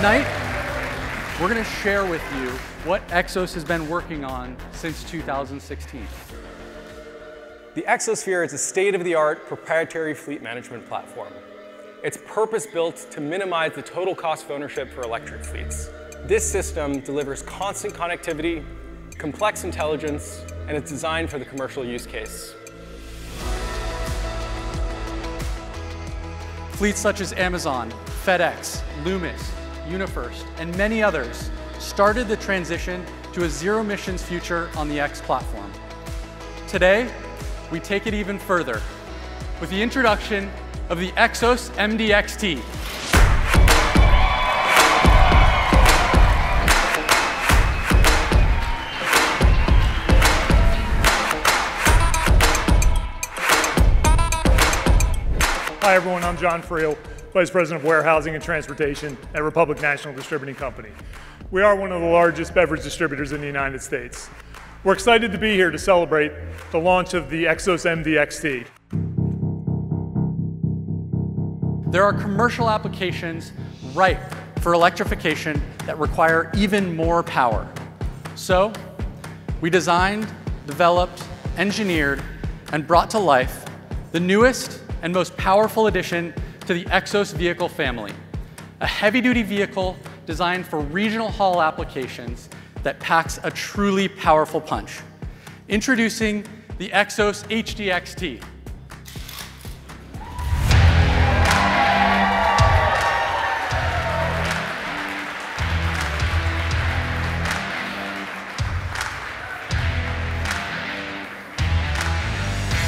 Tonight, we're going to share with you what Xos has been working on since 2016. The Xosphere is a state-of-the-art proprietary fleet management platform. It's purpose-built to minimize the total cost of ownership for electric fleets. This system delivers constant connectivity, complex intelligence, and it's designed for the commercial use case. Fleets such as Amazon, FedEx, Loomis, UniFirst, and many others started the transition to a zero emissions future on the X platform. Today, we take it even further with the introduction of the Xos MDXT. Hi everyone, I'm John Friel, Vice President of Warehousing and Transportation at Republic National Distributing Company. We are one of the largest beverage distributors in the United States. We're excited to be here to celebrate the launch of the Xos MDXT. There are commercial applications ripe for electrification that require even more power. So, we designed, developed, engineered, and brought to life the newest and most powerful addition to the Xos vehicle family, a heavy-duty vehicle designed for regional haul applications that packs a truly powerful punch. Introducing the Xos HDXT.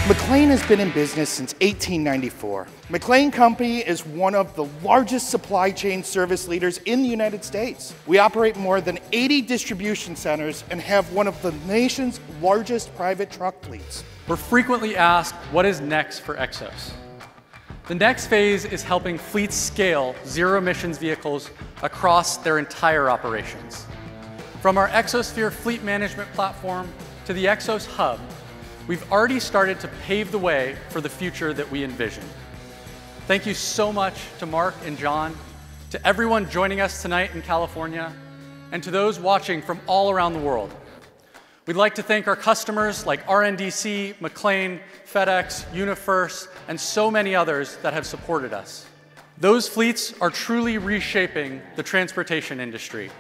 McLane has been in business since 1894. McLane Company is one of the largest supply chain service leaders in the United States. We operate more than 80 distribution centers and have one of the nation's largest private truck fleets. We're frequently asked what is next for Xos. The next phase is helping fleets scale zero emissions vehicles across their entire operations. From our Xosphere fleet management platform to the Xos Hub, we've already started to pave the way for the future that we envision. Thank you so much to Mark and John, to everyone joining us tonight in California, and to those watching from all around the world. We'd like to thank our customers like RNDC, McLane, FedEx, UniFirst, and so many others that have supported us. Those fleets are truly reshaping the transportation industry